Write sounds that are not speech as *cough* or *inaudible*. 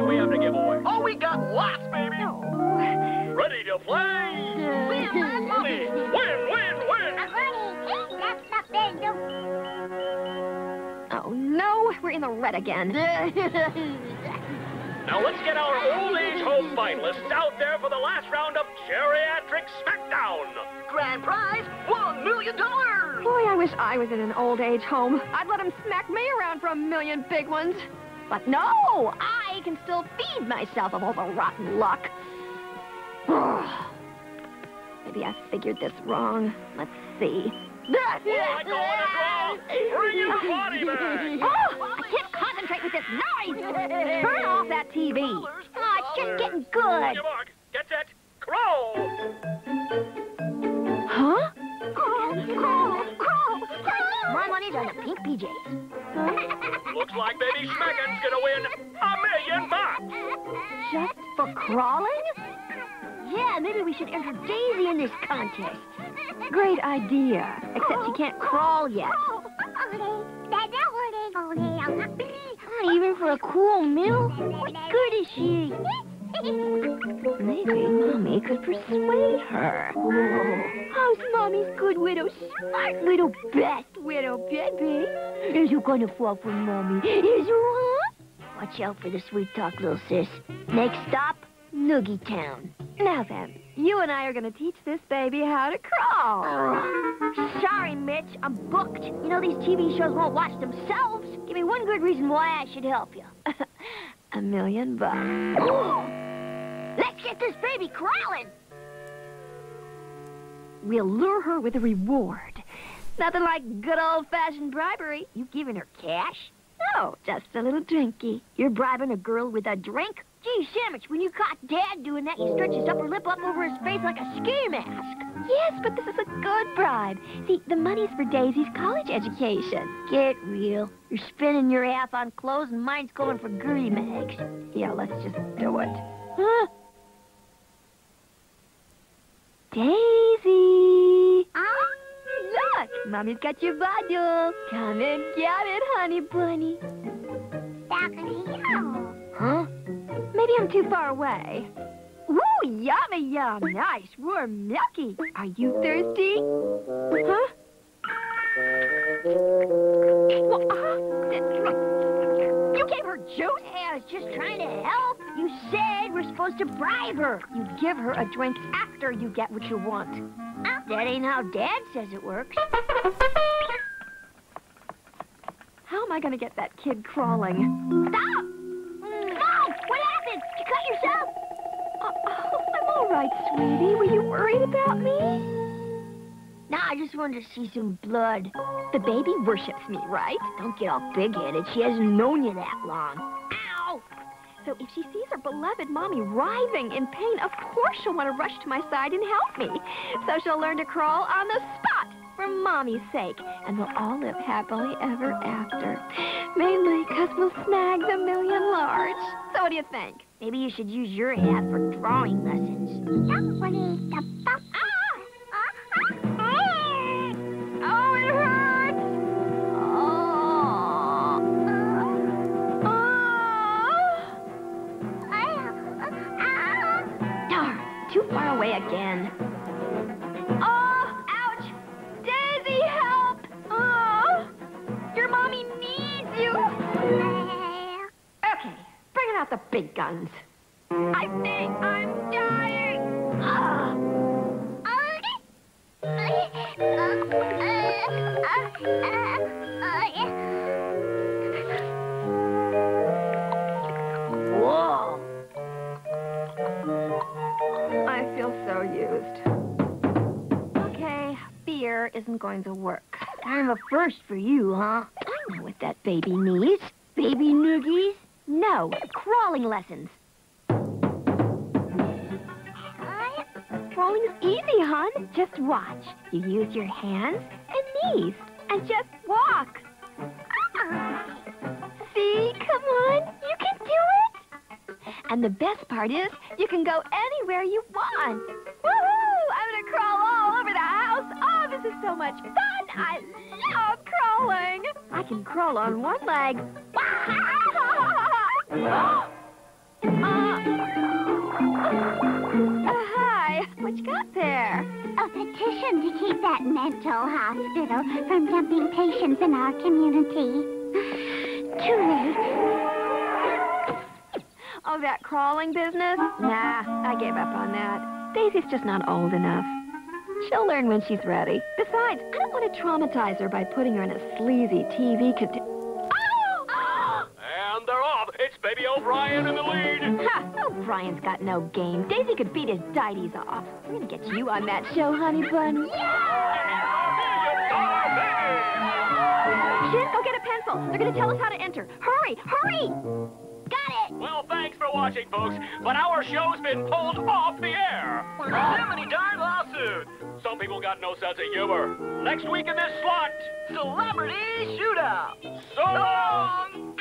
do we have to give away? Oh, we got lots, baby. No. Ready to play? Money. Win, win, win. Oh, no. We're in the red again. *laughs* Now let's get our old age home finalists out there for the last round of Geriatric Smackdown. Grand prize, one million dollars. Boy, I wish I was in an old age home. I'd let them smack me around for a million big ones. But no, I can still feed myself of all the rotten luck. *sighs* Maybe I figured this wrong. Let's see. Oh, I call it a draw. Bring your *laughs* body back. Oh, I can't concentrate with this noise. Turn off that TV. Oh, ah, it's just getting good. My money's on the pink PJs. Looks like Baby Schmackin's gonna win a million bucks. Just for crawling? Yeah, maybe we should enter Daisy in this contest. Great idea. Except she can't crawl yet. Not even for a cool meal? What good is she? Maybe Mommy could persuade her. How's Mommy's good widow, smart little best widow, baby? Is you gonna fall for Mommy? Is you, huh? Watch out for the sweet talk, little sis. Next stop, Noogie Town. Now then, you and I are going to teach this baby how to crawl. Sorry, Mitch, I'm booked. You know these TV shows won't watch themselves. Give me one good reason why I should help you. *laughs* a million bucks. *gasps* Let's get this baby crawling. We'll lure her with a reward. Nothing like good old-fashioned bribery. You giving her cash? No, just a little drinky. You're bribing a girl with a drink? Gee, Sandwich, when you caught Dad doing that, you stretched his upper lip up over his face like a ski mask. Yes, but this is a good bribe. See, the money's for Daisy's college education. Get real. You're spending your half on clothes and mine's going for goodie mags. Yeah, let's just do it. Huh? Daisy! Ah? Look, Mommy's got your bottle. Come and get it, honey bunny. Huh? Maybe I'm too far away. Ooh, yummy, yum. Nice, warm, milky. Are you thirsty? Huh? Well, uh, you gave her juice? Hey, I was just trying to help. You said we're supposed to bribe her. You give her a drink after you get what you want. That ain't how Dad says it works. How am I going to get that kid crawling? Stop! Mom, what happened? You cut yourself? Oh, oh, I'm all right, sweetie. Were you worried about me? Nah, I just wanted to see some blood. The baby worships me, right? Don't get all big-headed. She hasn't known you that long. So if she sees her beloved mommy writhing in pain, of course she'll want to rush to my side and help me. So she'll learn to crawl on the spot for mommy's sake, and we'll all live happily ever after. Mainly because we'll snag the million large. So what do you think? Maybe you should use your hat for drawing lessons. Oh, too far away again. Oh, ouch! Daisy, help! Oh, your mommy needs you. Okay, bringing out the big guns. I think I'm dying. *gasps* Ah. Isn't going to work. I'm a first for you, huh? I know what that baby needs. Baby noogies? No, crawling lessons. Crawling's easy, hon. Just watch. You use your hands and knees and just walk. Ah. See? Come on. You can do it. And the best part is you can go anywhere you want. Is so much fun. I love crawling. I can crawl on one leg. *laughs* Uh, hi. What you got there? A petition to keep that mental hospital from dumping patients in our community. Too late. Oh, that crawling business? Nah, I gave up on that. Daisy's just not old enough. She'll learn when she's ready. Besides, I don't want to traumatize her by putting her in a sleazy TV condi- Oh! And they're off. It's Baby O'Brien in the lead. Ha! O'Brien's got no game. Daisy could beat his dighties off. We're gonna get you on that show, honey bun. Million dollar baby. Shin, go get a pencil. They're gonna tell us how to enter. Hurry, hurry! Got it. Well, thanks for watching, folks, but our show's been pulled off the air. Jiminy darn lawsuit. Some people got no sense of humor. Next week in this slot, Celebrity shootout. so long!